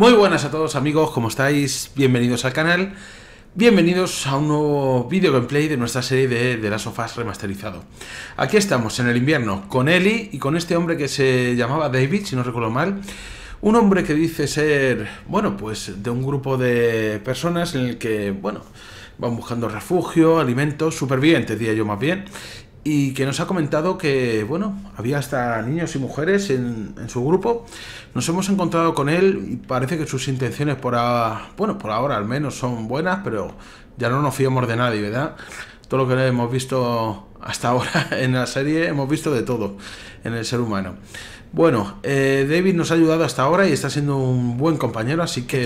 Muy buenas a todos amigos, ¿cómo estáis? Bienvenidos al canal. Bienvenidos a un nuevo video gameplay de nuestra serie de The Last remasterizado. Aquí estamos en el invierno con Ellie y con este hombre que se llamaba David, si no recuerdo mal. Un hombre que dice ser, bueno, pues de un grupo de personas en el que, bueno, van buscando refugio, alimentos, supervivientes, diría yo más bien, y que nos ha comentado que, bueno, había hasta niños y mujeres en, en, su grupo. Nos hemos encontrado con él y parece que sus intenciones por, a, bueno, por ahora al menos son buenas, pero ya no nos fiamos de nadie, ¿verdad? Todo lo que hemos visto hasta ahora en la serie, hemos visto de todo en el ser humano. Bueno, eh, David nos ha ayudado hasta ahora y está siendo un buen compañero, así que...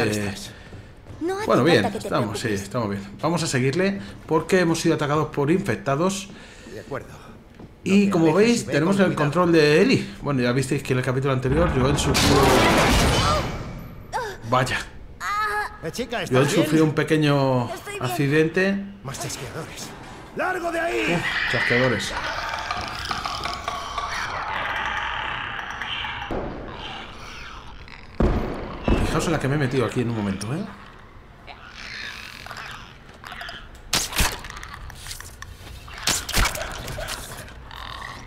No hace Bueno, bien, falta que te estamos, sí, estamos bien. Vamos a seguirle porque hemos sido atacados por infectados De acuerdo. y como veis tenemos el control de Eli. Bueno, ya visteis que en el capítulo anterior Joel sufrió... Vaya, Eh, chica, ¿estás Joel bien? sufrió un pequeño accidente. Más chasqueadores. ¡Largo de ahí! Chasqueadores. Fijaos en la que me he metido aquí en un momento, ¿eh?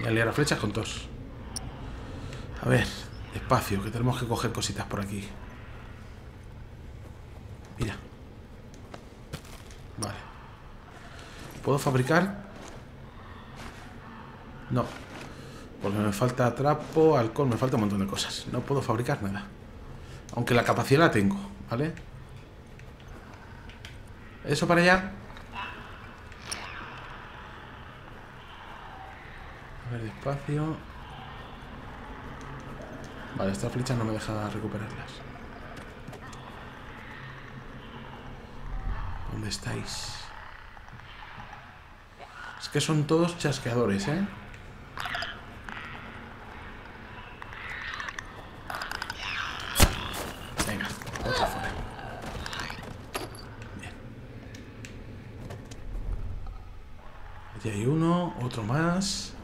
Y a a flechas con tos. A ver, despacio, que tenemos que coger cositas por aquí. Mira. Vale. ¿Puedo fabricar? No. Porque me falta trapo, alcohol, me falta un montón de cosas. No puedo fabricar nada. Aunque la capacidad la tengo, ¿vale? Eso para allá. A ver, despacio. Vale, estas flechas no me deja recuperarlas. ¿Dónde estáis? Es que son todos chasqueadores, ¿eh? Venga, otro fuera. Bien. Allí hay uno, otro más.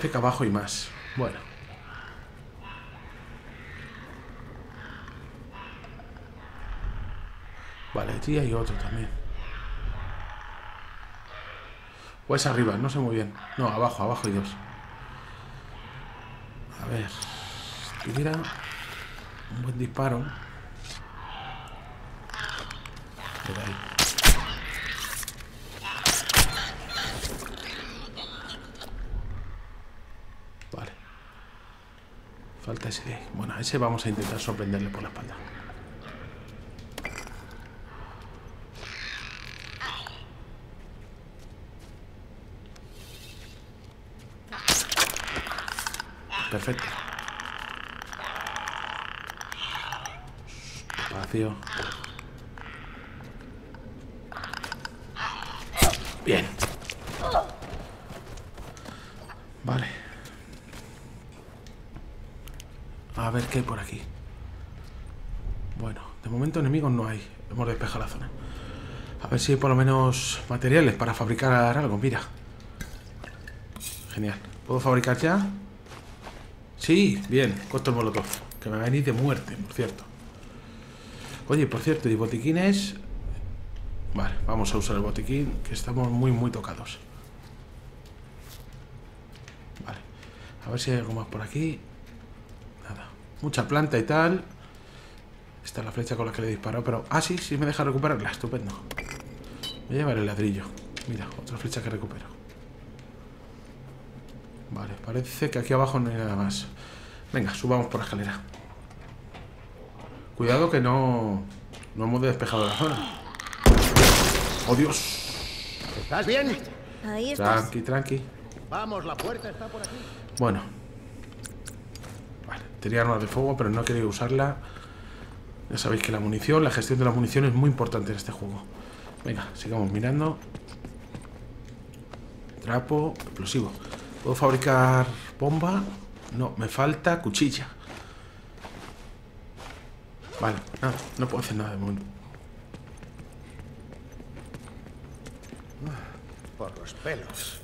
Que abajo hay más. Bueno. Vale, allí hay otro también. O es arriba, no sé muy bien. No, abajo, abajo hay dos. A ver. Tuviera un buen disparo. Vale. Falta ese de ahí. Bueno, ese vamos a intentar sorprenderle por la espalda. Perfecto. Espacio. Bien. Vale. A ver qué hay por aquí. Bueno, de momento enemigos no hay. Hemos despejado la zona. A ver si hay por lo menos materiales para fabricar algo. Mira. Genial. ¿Puedo fabricar ya? Sí, bien. Corto el molotov. Que me va a venir de muerte, por cierto. Oye, por cierto, ¿y botiquines? Vale, vamos a usar el botiquín, que estamos muy, muy tocados. Vale. A ver si hay algo más por aquí. Mucha planta y tal. Esta es la flecha con la que le he disparado, pero... Ah, sí, sí me deja recuperarla. Estupendo. Voy a llevar el ladrillo. Mira, otra flecha que recupero. Vale, parece que aquí abajo no hay nada más. Venga, subamos por la escalera. Cuidado que no... No hemos despejado la zona. ¡Oh, Dios! ¿Estás bien? Ahí estás. Tranqui, tranqui. Vamos, la puerta está por aquí. Bueno. Tenía armas de fuego, pero no he querido usarla. Ya sabéis que la munición, la gestión de la munición es muy importante en este juego. Venga, sigamos mirando. Trapo, explosivo. ¿Puedo fabricar bomba? No, me falta cuchilla. Vale, nada, no puedo hacer nada de momento. Por los pelos.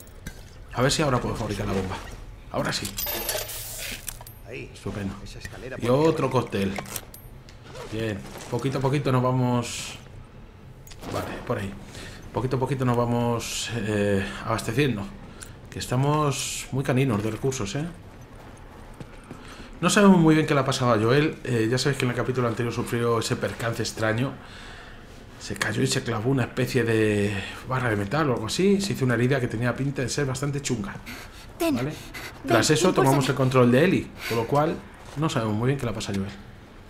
A ver si ahora puedo fabricar la bomba. Ahora sí. Ahí. Estupendo. Esa escalera Y otro cóctel. Bien. Poquito a poquito nos vamos... Vale, por ahí. Poquito a poquito nos vamos eh, abasteciendo. Que estamos muy caninos de recursos, ¿eh? No sabemos muy bien qué le ha pasado a Joel. Eh, ya sabéis que en el capítulo anterior sufrió ese percance extraño. Se cayó y se clavó una especie de barra de metal o algo así. Se hizo una herida que tenía pinta de ser bastante chunga. ¿Vale? Tras eso impúlsame. tomamos el control de Eli. Con lo cual no sabemos muy bien qué le pasa a Joel.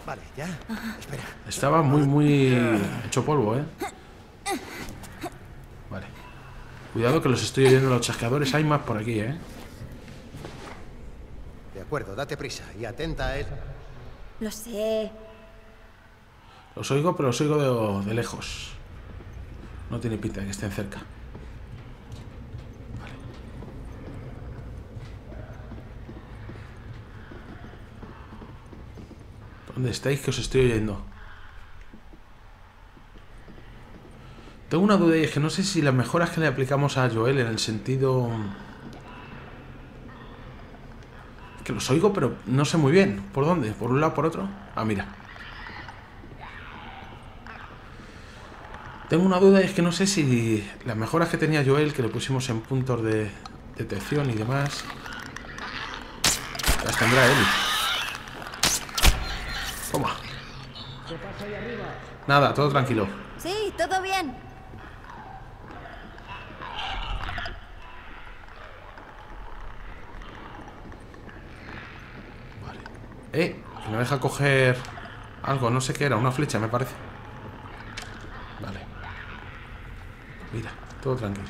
Vale, ya. Espera. Estaba muy, muy hecho polvo, ¿eh? Vale. Cuidado que los estoy oyendo los chasqueadores. Hay más por aquí, ¿eh? De acuerdo, date prisa y atenta a él. Lo sé. Los oigo, pero los oigo de, de lejos. No tiene pinta de que estén cerca. ¿Dónde estáis que os estoy oyendo? Tengo una duda y es que no sé si las mejoras que le aplicamos a Joel en el sentido... Que los oigo, pero no sé muy bien. ¿Por dónde? ¿Por un lado, por otro? Ah, mira. Tengo una duda y es que no sé si las mejoras que tenía Joel, que le pusimos en puntos de detección y demás, las tendrá él. Toma. Nada, todo tranquilo. Sí, todo bien. Eh, que me deja coger algo, no sé qué era, una flecha me parece. Vale. Mira, todo tranquilo.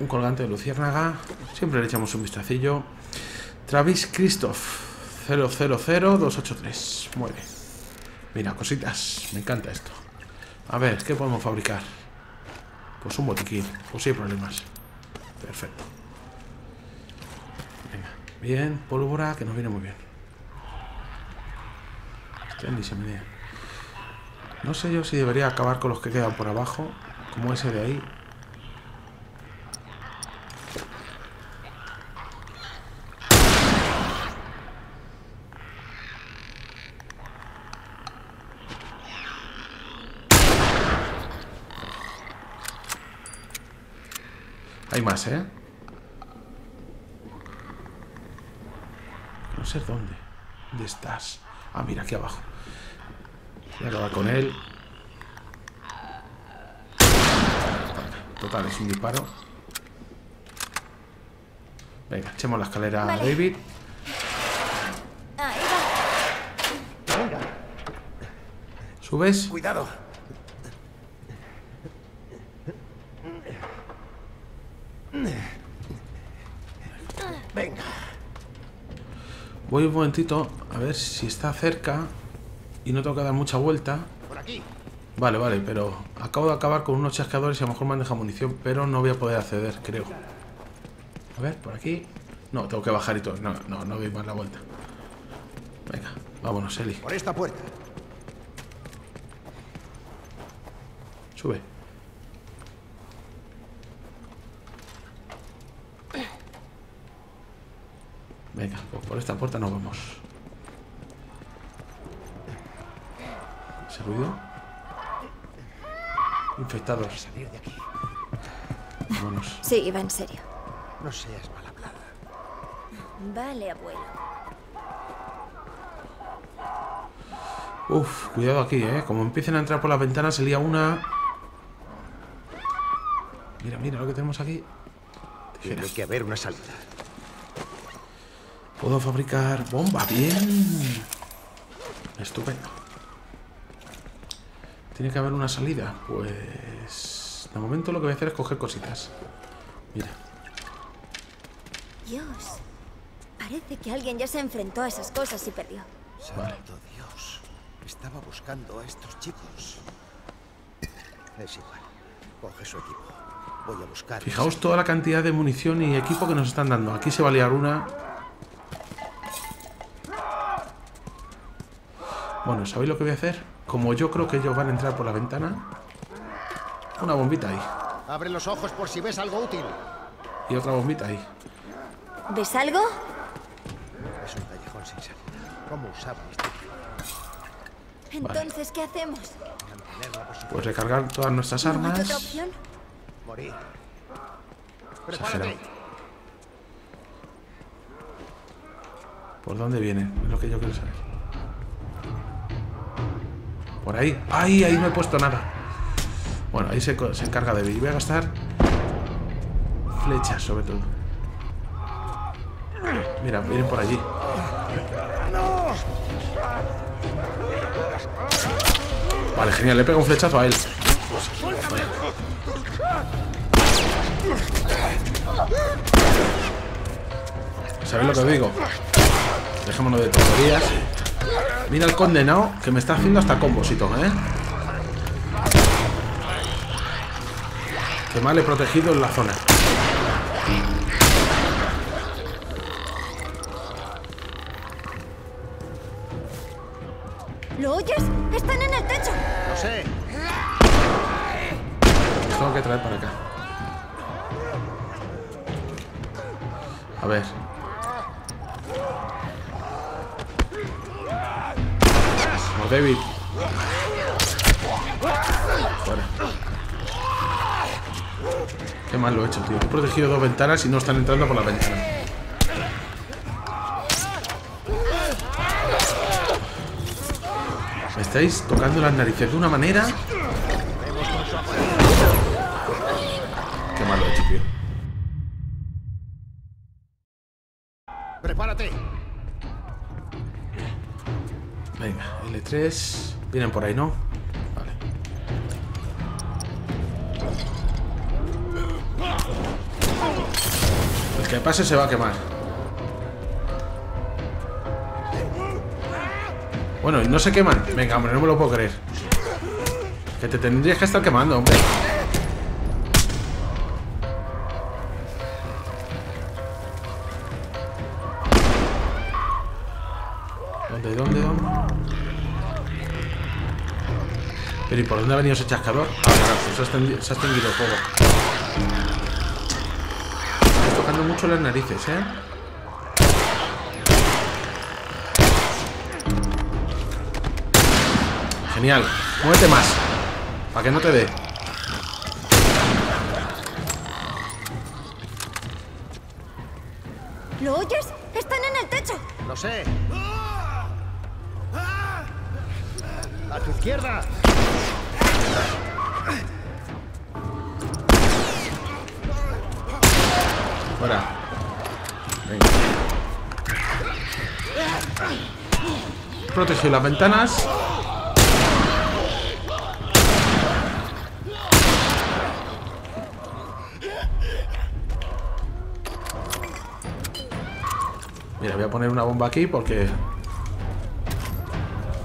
Un colgante de luciérnaga. Siempre le echamos un vistacillo. Travis Christoph 000283. Muy bien. Mira, cositas. Me encanta esto. A ver, ¿qué podemos fabricar? Pues un botiquín. Pues sí problemas. Perfecto. Venga. Bien, pólvora, que nos viene muy bien. No sé yo si debería acabar con los que quedan por abajo, como ese de ahí. Hay más, ¿eh? No sé dónde. ¿Dónde estás? Ah, mira, aquí abajo. Voy a acabar con él. Total, es un disparo. Venga, echemos la escalera a. David. Ahí va. Venga, ¿Subes? cuidado. Venga. Voy un momentito a ver si está cerca y no tengo que dar mucha vuelta. Por aquí. Vale, vale, pero acabo de acabar con unos chasqueadores y a lo mejor me han dejado munición, pero no voy a poder acceder, creo. A ver, por aquí. No, tengo que bajar y todo. No, no, no doy más la vuelta. Venga, vámonos, Eli. Por esta puerta. Sube. Venga, pues por esta puerta nos vamos. ¿Ese ruido? Infectados. Salir de aquí. Vámonos. Sí, va en serio. No seas mal hablada. Vale, abuelo. Uf, cuidado aquí, eh. Como empiecen a entrar por las ventanas, se lía una. Mira, mira lo que tenemos aquí. Tiene que haber una salida. Puedo fabricar bomba, bien. Estupendo. Tiene que haber una salida. Pues... De momento lo que voy a hacer es coger cositas. Mira. Dios. Parece que alguien ya se enfrentó a esas cosas y perdió. Santo Dios. Estaba buscando a estos chicos. Es igual. Coge su equipo. Voy a buscar. Fijaos toda la cantidad de munición y equipo que nos están dando. Aquí se va a liar una. Bueno, ¿sabéis lo que voy a hacer? Como yo creo que ellos van a entrar por la ventana. Una bombita ahí. Abre los ojos por si ves algo útil. Y otra bombita ahí. ¿Ves algo? Es un callejón sin salida. ¿Cómo usaba este Entonces, ¿qué hacemos? Pues recargar todas nuestras ¿No otra armas. opción? morir? Exagerado. ¿Por dónde viene? Es lo que yo quiero saber. Por ahí. ¡Ay! Ahí no he puesto nada. Bueno, ahí se, se encarga de Y voy a gastar flechas, sobre todo. Mira, vienen por allí. Vale, genial. Le pego un flechazo a él. ¿Sabéis lo que os digo? Dejémonos de tonterías. Mira el condenado que me está haciendo hasta combos y todo, ¿eh? Que mal he protegido en la zona. ¿Lo oyes? ¡Están en el techo! Lo sé. Los tengo que traer para acá. A ver. David. Fuera. Qué mal lo he hecho, tío. He protegido dos ventanas y no están entrando por la ventana. Me estáis tocando las narices de una manera. Venga, L3. Vienen por ahí, ¿no? Vale. El que pase se va a quemar. Bueno, y no se queman. Venga, hombre, no me lo puedo creer. Que te tendrías que estar quemando, hombre. ¿Dónde, dónde, dónde? Pero ¿y por dónde ha venido ese chascador? Ah, claro, pues se ha extendido, se ha extendido el fuego. Estás tocando mucho las narices, ¿eh? Genial. Muévete más. Para que no te dé. ¿Lo oyes? ¡Están en el techo! Lo sé. Protegido las ventanas. Mira, voy a poner una bomba aquí porque...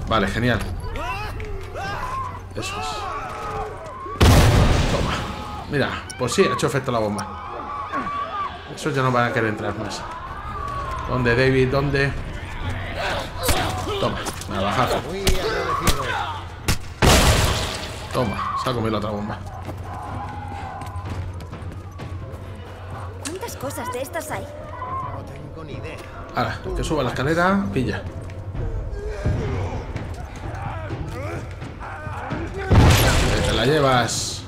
Vale, genial. Eso es. Toma. Mira, pues sí, ha hecho efecto la bomba. Esos ya no van a querer entrar más. ¿Dónde, David? ¿Dónde? Toma, navajazo. Muy agradecido. Toma, se ha comido la otra bomba. ¿Cuántas cosas de estas hay? No tengo ni idea. Ahora, que suba la escalera, pilla. Te la llevas.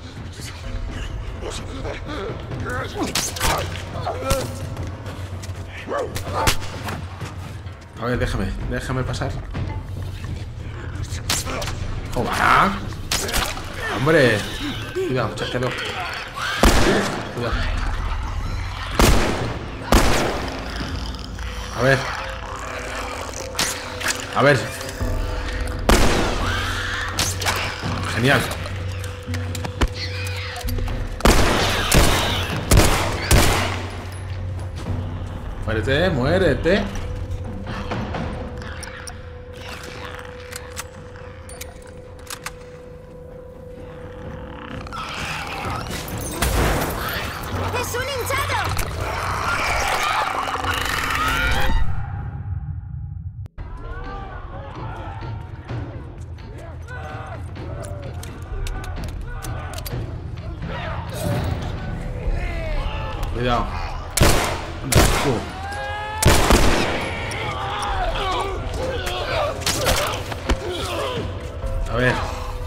A ver, déjame, déjame pasar. ¡Joder! ¡Hombre! Cuidado, chasqueador. Cuidado. A ver. A ver. Genial. Muérete, muérete. Tú. A ver,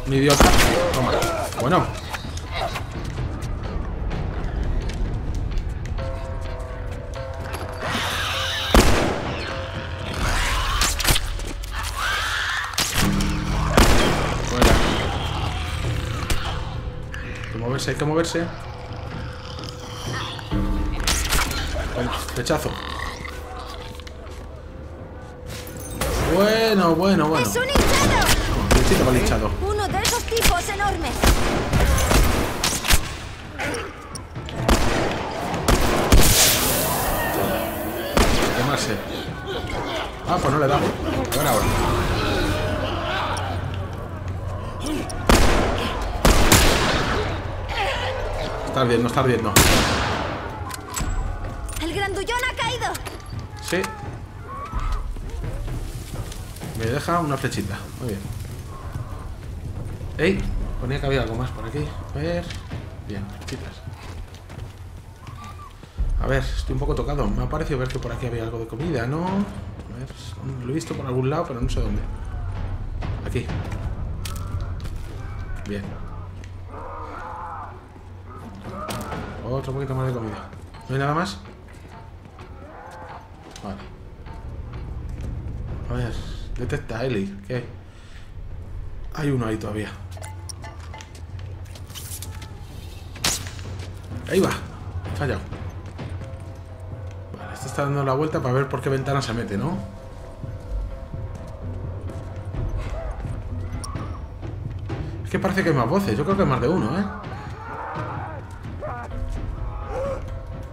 mi idiota. Toma. Bueno. Fuera. Hay que moverse, hay que moverse. Bueno, flechazo. Bueno, bueno, bueno. ¡Es un hinchado! Hinchado. Uno de esos tipos enormes. Quemarse. Ah, pues no le da. Ahora, ahora. Está ardiendo, está ardiendo. Una flechita. Muy bien. ¡Ey! Ponía que había algo más por aquí. A ver. Bien, flechitas. A ver, estoy un poco tocado. Me ha parecido ver que por aquí había algo de comida, ¿no? A ver, lo he visto por algún lado, pero no sé dónde. Aquí. Bien. Otro poquito más de comida. ¿No hay nada más? Vale. A ver, detecta Eli. ¿Qué hay? Uno ahí todavía. Ahí va. Fallado. Vale, este está dando la vuelta para ver por qué ventana se mete, ¿no? Es que parece que hay más voces. Yo creo que hay más de uno, ¿eh?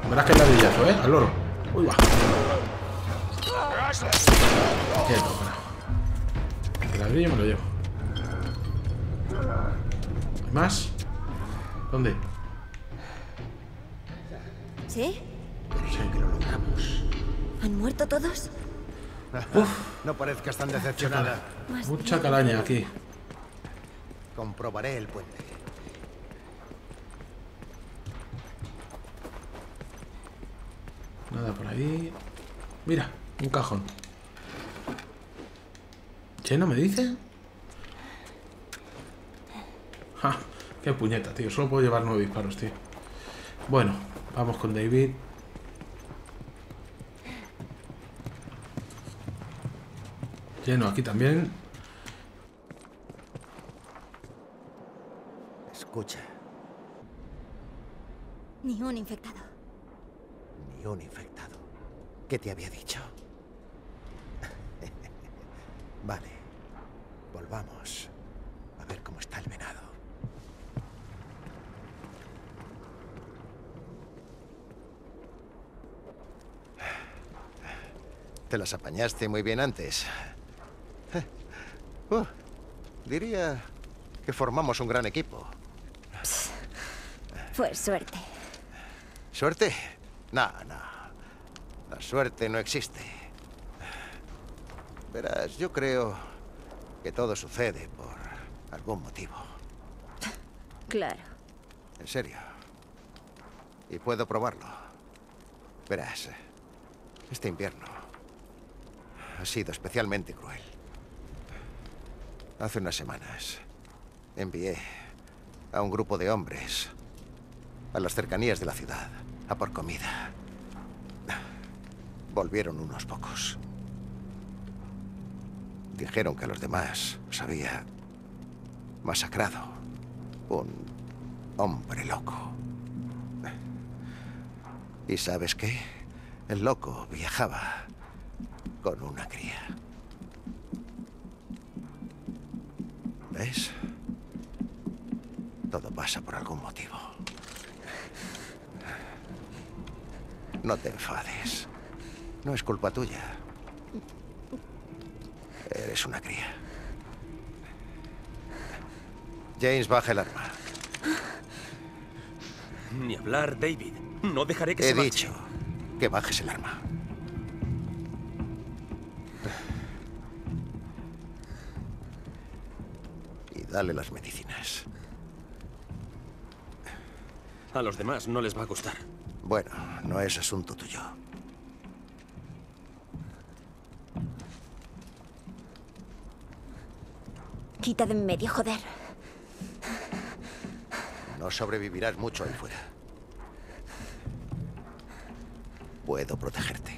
Verás que ladillazo, ¿eh? Al loro. Uy, va. Ladrillo me lo llevo. ¿Hay más? ¿Dónde? ¿Sí? Creo que lo logramos. ¿Han muerto todos? No parezcas tan decepcionada. Más Mucha calaña aquí. Comprobaré el puente. Nada por ahí. Mira, un cajón. ¿Lleno me dice? Ja, qué puñeta, tío. Solo puedo llevar nueve disparos, tío. Bueno, vamos con David. Lleno aquí también. Escucha, Ni un infectado. ni un infectado. ¿Qué te había dicho? vale, volvamos a ver cómo está el venado. Te las apañaste muy bien antes. Uh, diría que formamos un gran equipo. Fue suerte. ¿Suerte? No, no. La suerte no existe. Verás, yo creo que todo sucede por algún motivo. Claro. En serio. Y puedo probarlo. Verás, este invierno ha sido especialmente cruel. Hace unas semanas envié a un grupo de hombres a las cercanías de la ciudad a por comida. Volvieron unos pocos. Dijeron que a los demás había masacrado un hombre loco. ¿Y sabes qué? El loco viajaba con una cría. ¿Ves? Todo pasa por algún motivo. No te enfades. No es culpa tuya. Eres una cría. James, baja el arma. Ni hablar, David. No dejaré que He se marche. dicho que bajes el arma. Dale las medicinas. A los demás no les va a gustar. Bueno, no es asunto tuyo. Quita de en medio, joder. No sobrevivirás mucho ahí fuera. Puedo protegerte.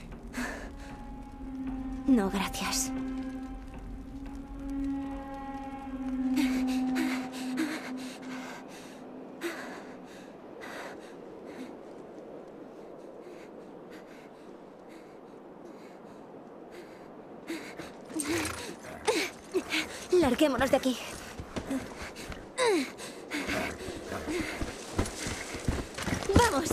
No, gracias. De aquí. Vamos.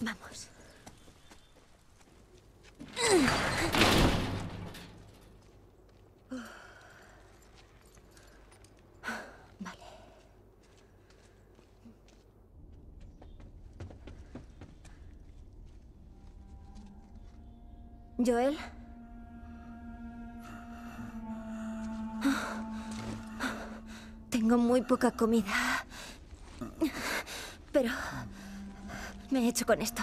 Vamos. Vale. Joel. Tengo muy poca comida. Pero me he hecho con esto.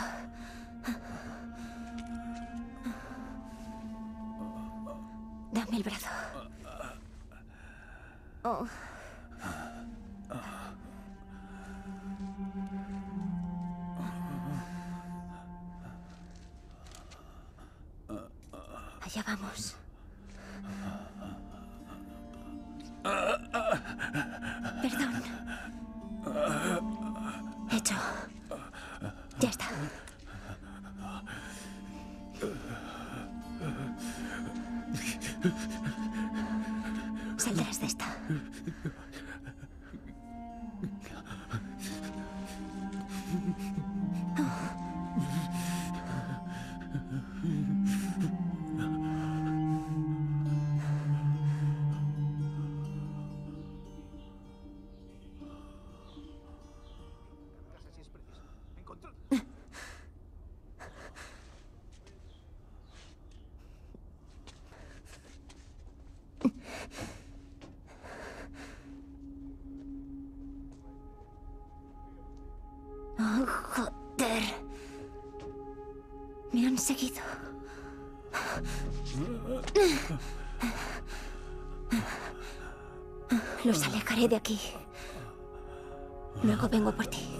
Oh, joder. Me han seguido. Los alejaré de aquí. Luego vengo por ti.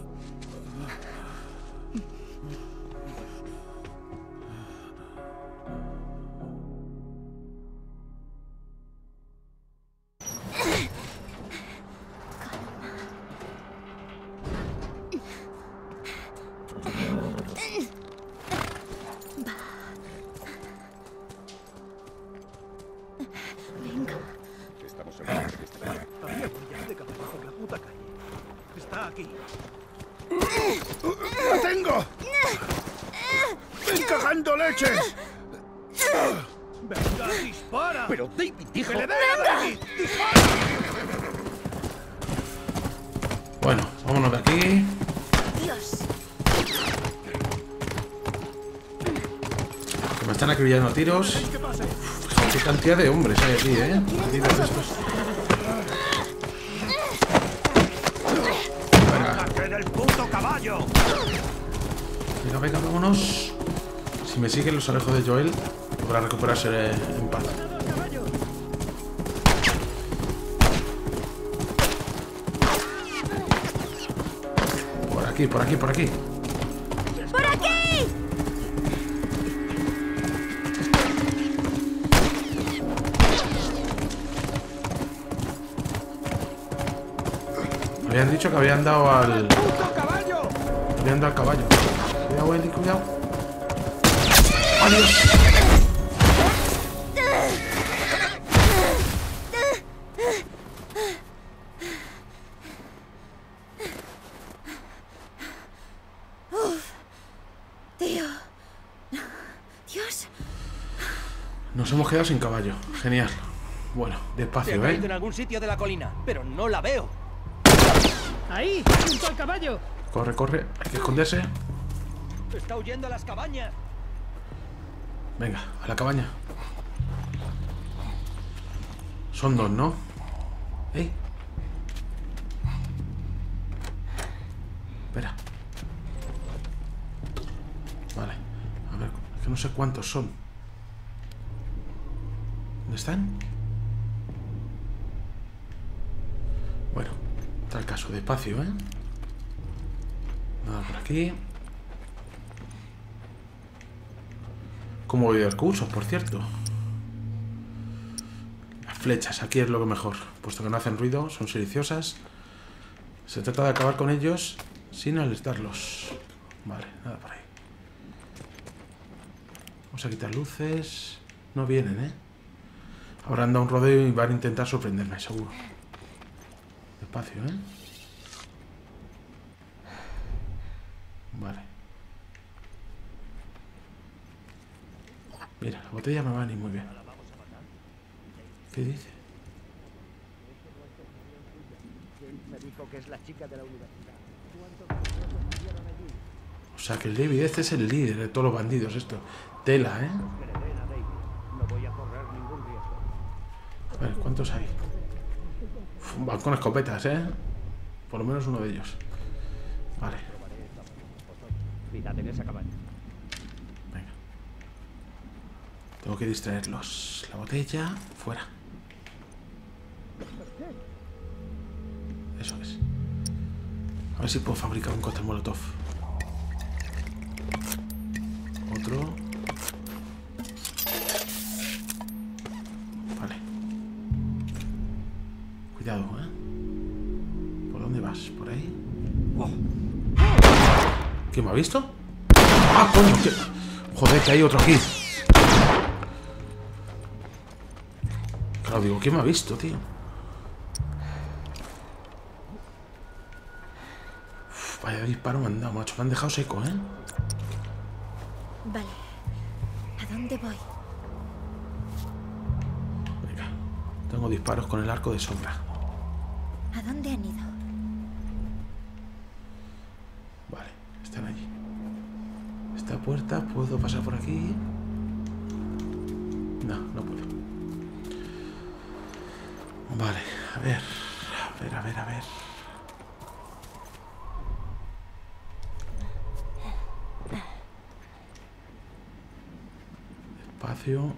Están acribillando tiros. Fijaos qué cantidad de hombres hay aquí, ¿eh? Venga, venga, vámonos. Si me siguen los alejo de Joel, podrá recuperarse en paz. Por aquí, por aquí, por aquí. Habían dicho que habían dado al. Habían dado al caballo. Cuidado, Eli, cuidado. ¡Adiós! Tío. Dios. Nos hemos quedado sin caballo. Genial. Bueno, despacio, caído en ¿eh? algún sitio de la colina, pero no la veo. ¡Ahí! ¡Junto al caballo! Corre, corre. Hay que esconderse. Está huyendo a las cabañas. Venga, a la cabaña. Son dos, ¿no? ¿Eh? Espera. Vale. A ver, es que no sé cuántos son. ¿Dónde están? Bueno, tal caso, despacio, ¿eh? Nada por aquí. Como voy a cursos, por cierto. Las flechas, aquí es lo que mejor. Puesto que no hacen ruido, son siliciosas. Se trata de acabar con ellos sin alertarlos. Vale, nada por ahí. Vamos a quitar luces. No vienen, ¿eh? Habrán dado un rodeo y van a intentar sorprenderme, seguro. Despacio, ¿eh? Vale. Mira, la botella me va venir muy bien. ¿Qué dice? O sea que el David este es el líder de todos los bandidos, esto. Tela, ¿eh? Que le den a David. No voy a correr ningún riesgo. A ver, ¿cuántos hay? Con escopetas, ¿eh? Por lo menos uno de ellos. Vale, venga. Tengo que distraerlos. La botella, fuera. Eso es. A ver si puedo fabricar un cóctel molotov. Otro. Cuidado, ¿eh? ¿Por dónde vas? ¿Por ahí? ¿Quién me ha visto? ¡Ah, coño! ¿qué? Joder, que hay otro aquí. Claro, digo, ¿quién me ha visto, tío? Uf, vaya disparo me han dado, macho. Me han dejado seco, ¿eh? Vale. ¿A dónde voy? Venga. Tengo disparos con el arco de sombra. Puerta, ¿puedo pasar por aquí? No, no puedo. Vale, a ver. A ver, a ver, a ver. Espacio.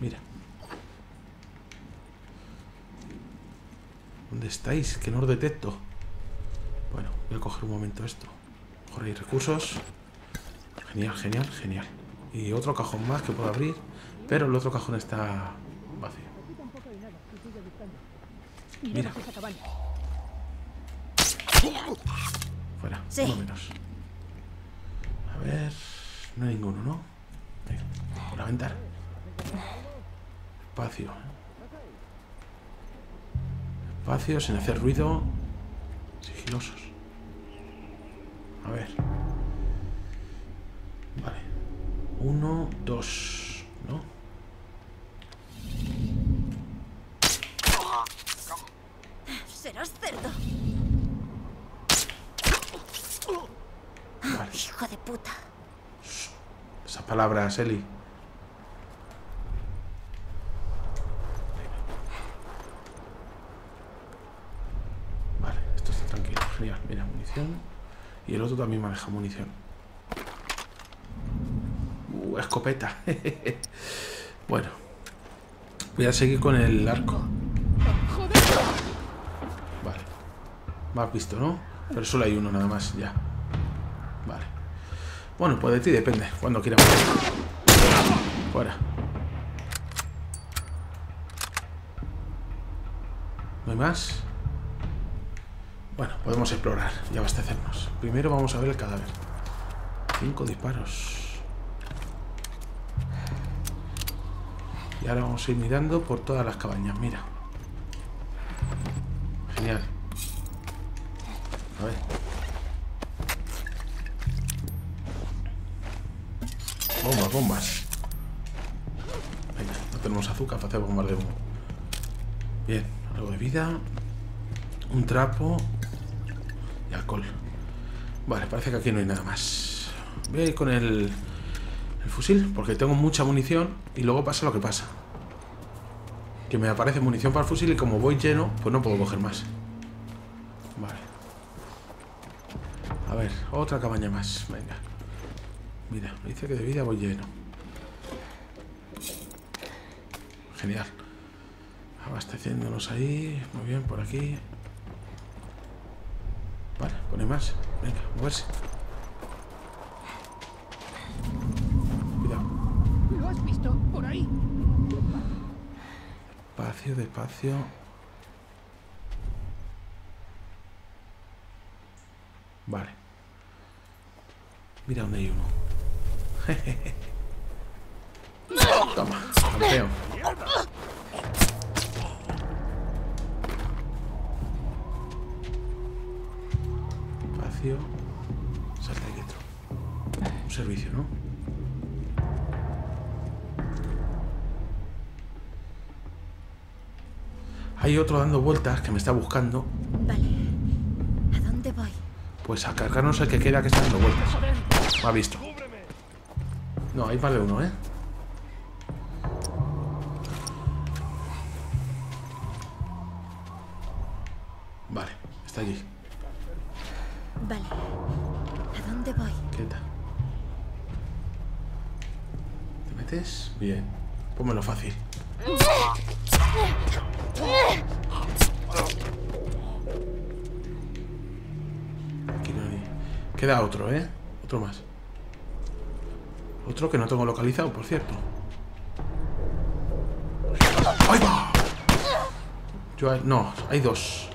Mira. ¿Dónde estáis? Que no os detecto. Bueno, voy a coger un momento esto. Hay recursos. Genial, genial, genial. Y otro cajón más que puedo abrir. Pero el otro cajón está vacío. Mira. Fuera, uno menos. A ver. No hay ninguno, ¿no? Venga, por la ventana. Espacio. Espacio, sin hacer ruido. Sigilosos. A ver. Vale. Uno, dos. ¿No? Serás cerdo. Vale. Hijo de puta. Esas palabras, Eli. Vale, esto está tranquilo. Genial. Mira, munición. Y el otro también maneja munición. Uh, escopeta. bueno. Voy a seguir con el arco. Vale. Me has visto, ¿no? Pero solo hay uno nada más, ya. Vale. Bueno, pues de ti depende, cuando quieras. Fuera. ¿No hay más? Podemos explorar y abastecernos. Primero vamos a ver el cadáver. Cinco disparos. Y ahora vamos a ir mirando por todas las cabañas, mira. Genial. A ver. Bombas, bombas. Venga, no tenemos azúcar para hacer bombas de humo. Bien, algo de vida. Un trapo. Alcohol. Vale, parece que aquí no hay nada más. Voy a ir con el, el fusil, porque tengo mucha munición y luego pasa lo que pasa. Que me aparece munición para el fusil y como voy lleno, pues no puedo coger más. Vale. A ver, otra cabaña más. Venga. Mira, me dice que de vida voy lleno. Genial. Abasteciéndonos ahí. Muy bien, por aquí. Vale, pone más. Venga, moverse. Cuidado. ¿Lo has visto? Por ahí. Despacio, despacio. Vale. Mira dónde hay uno. Toma, campeón. Salta quieto. Un servicio, ¿no? Hay otro dando vueltas que me está buscando. Vale. ¿A dónde voy? Pues a cargarnos el que queda que está dando vueltas. Me ha visto. No, hay más de uno, ¿eh? Vale, está allí. Bien. Fácil. Aquí no hay. Queda otro, ¿eh? Otro más. Otro que no tengo localizado, por cierto. ¡Ahí va! No, hay dos.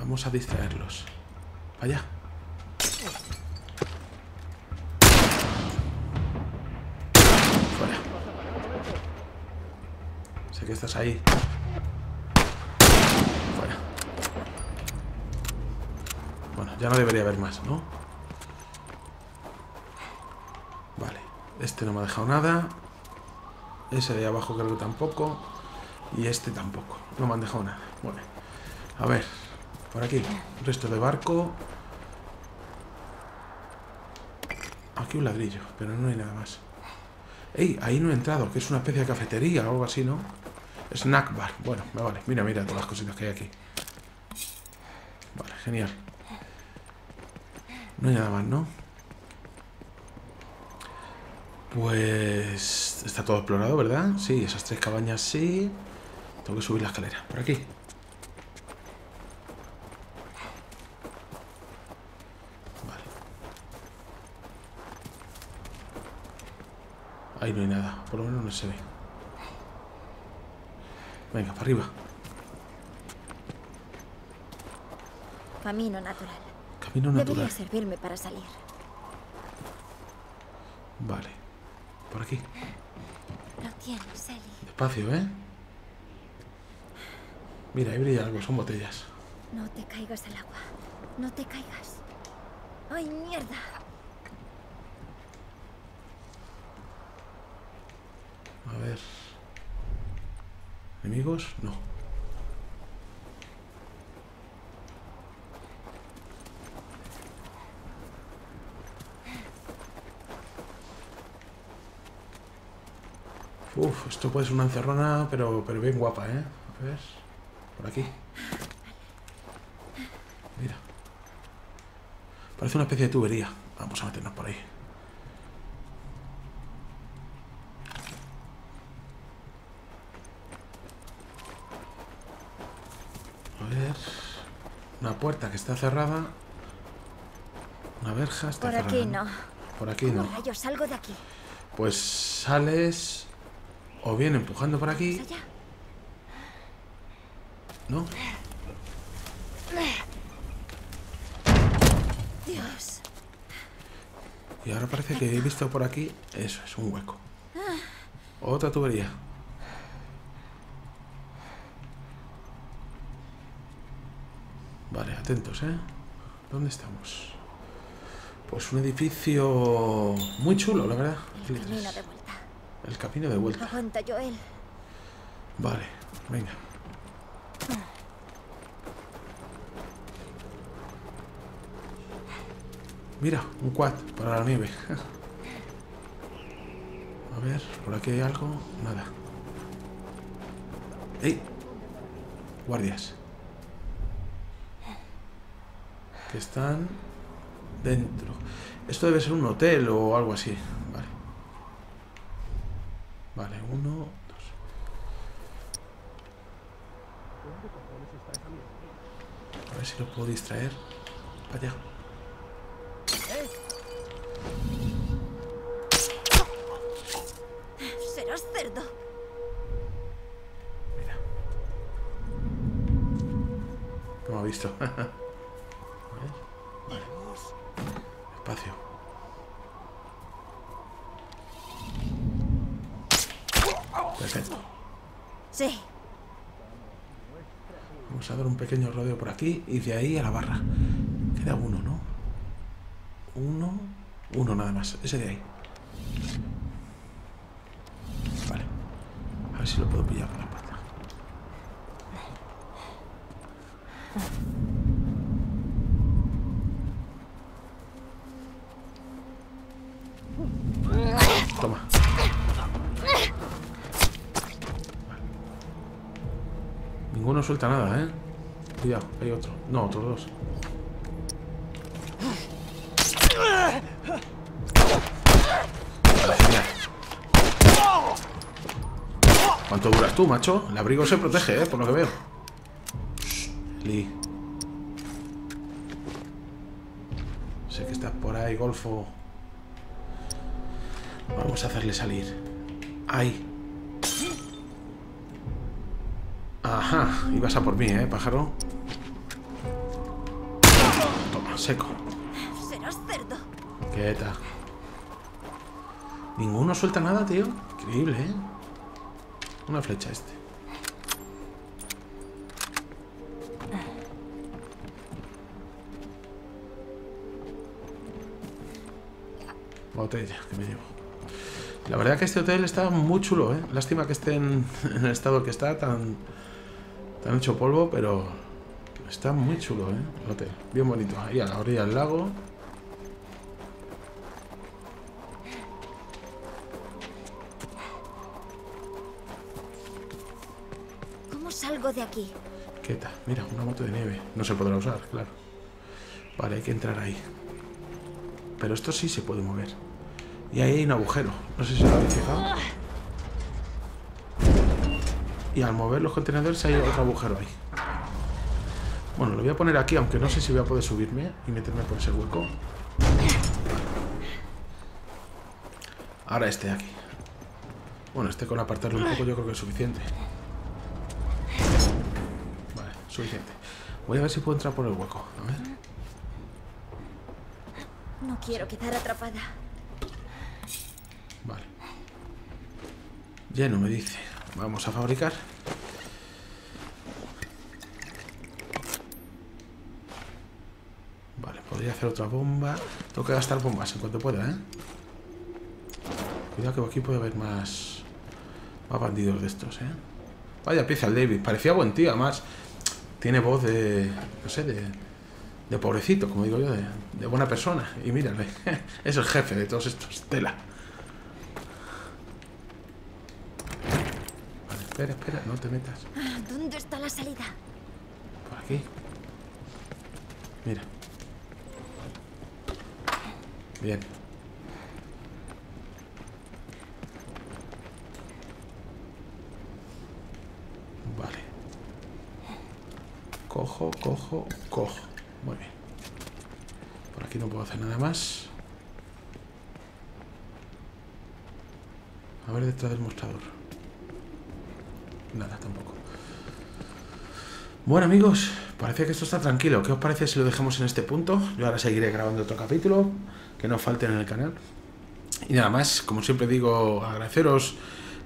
Vamos a distraerlos. Vaya. Estás ahí. Fuera. Bueno, ya no debería haber más, ¿no? Vale. Este no me ha dejado nada. Ese de abajo creo que tampoco. Y este tampoco. No me han dejado nada. Bueno. A ver. Por aquí. Resto de barco. Aquí un ladrillo, pero no hay nada más. ¡Ey! Ahí no he entrado, que es una especie de cafetería o algo así, ¿no? Snack bar. Bueno, me vale. Mira, mira todas las cositas que hay aquí. Vale, genial. No hay nada más, ¿no? Pues... Está todo explorado, ¿verdad? Sí, esas tres cabañas sí. Tengo que subir la escalera. Por aquí. Vale. Ahí no hay nada. Por lo menos no se ve. Venga, para arriba. Camino natural. Camino Debería natural. servirme para salir. Vale. Por aquí. Lo tienes, Ellie. Despacio, ¿eh? Mira, ahí brilla algo. Son botellas. No te caigas al agua. No te caigas. ¡Ay, mierda! A ver. ¿Enemigos? No. Uf, esto puede ser una encerrona, pero, pero bien guapa, ¿eh? A ver. Por aquí. Mira. Parece una especie de tubería. Vamos a meternos por ahí. A ver. Una puerta que está cerrada. Una verja está Por cerrada. aquí no. Por aquí ¿Cómo no. rayos salgo de aquí? Pues sales. O bien empujando por aquí. ¿No? Dios. Y ahora parece que he visto por aquí. Eso es un hueco. Otra tubería. Vale, atentos, ¿eh? ¿Dónde estamos? Pues un edificio muy chulo, la verdad. El camino de vuelta. El camino de vuelta. Aguanta, Joel. Vale, venga. Mira, un quad para la nieve. A A ver, por aquí hay algo. Nada. ¡Ey! Guardias. Que están dentro. Esto debe ser un hotel o algo así. Vale. Vale, uno, dos. A ver si lo puedo distraer. Vaya. Y de ahí a la barra. Queda uno, ¿no? Uno, uno nada más. Ese de ahí. Vale. A ver si lo puedo pillar con la pata. Toma. Ninguno suelta nada, ¿eh? Cuidado, hay otro. No, otros dos. ¿Cuánto duras tú, macho? El abrigo se protege, ¿eh? Por lo que veo. Shh, Lee. Sé que estás por ahí, Golfo. Vamos a hacerle salir. Ahí. Ajá, ibas a por mí, ¿eh, pájaro? Seco. Serás cerdo. Quieta. Ninguno suelta nada, tío. Increíble, ¿eh? Una flecha este. Botella, que me llevo. La verdad que este hotel está muy chulo, ¿eh? Lástima que esté en, en el estado que está, tan, tan hecho polvo, pero está muy chulo, ¿eh? El hotel. Bien bonito. Ahí a la orilla del lago. ¿Cómo salgo de aquí? Quieta, mira, una moto de nieve. No se podrá usar, claro. Vale, hay que entrar ahí. Pero esto sí se puede mover. Y ahí hay un agujero. No sé si lo habéis fijado. Y al mover los contenedores hay otro agujero ahí. Bueno, lo voy a poner aquí, aunque no sé si voy a poder subirme y meterme por ese hueco. Ahora este de aquí. Bueno, este con apartarlo un poco yo creo que es suficiente. Vale, suficiente. Voy a ver si puedo entrar por el hueco. A ver. No quiero quedar atrapada. Vale. Lleno, me dice. Vamos a fabricar. Vale, podría hacer otra bomba. Tengo que gastar bombas en cuanto pueda, ¿eh? Cuidado que aquí puede haber más... Más bandidos de estos, ¿eh? Vaya pieza el David. Parecía buen tío, además. Tiene voz de... No sé, de... De pobrecito, como digo yo, de, de buena persona. Y mírale, es el jefe de todos estos. Tela. Vale, espera, espera, no te metas. Ah, ¿Dónde está la salida? Por aquí. Mira. Bien. Vale. Cojo, cojo, cojo. Muy bien. Por aquí no puedo hacer nada más. A ver detrás del mostrador. Nada, tampoco. Bueno amigos, parece que esto está tranquilo. ¿Qué os parece si lo dejamos en este punto? Yo ahora seguiré grabando otro capítulo, que no falten en el canal. Y nada más, como siempre digo, agradeceros,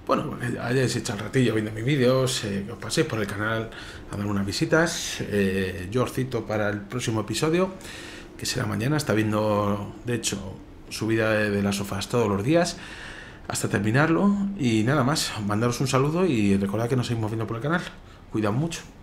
bueno, que hayáis hecho el ratillo viendo mis vídeos, eh, que os paséis por el canal a dar unas visitas. Eh, yo os cito para el próximo episodio, que será mañana. Está viendo, de hecho, subida de, de las sofás todos los días hasta terminarlo. Y nada más, mandaros un saludo y recordad que nos seguimos viendo por el canal. Cuidad mucho.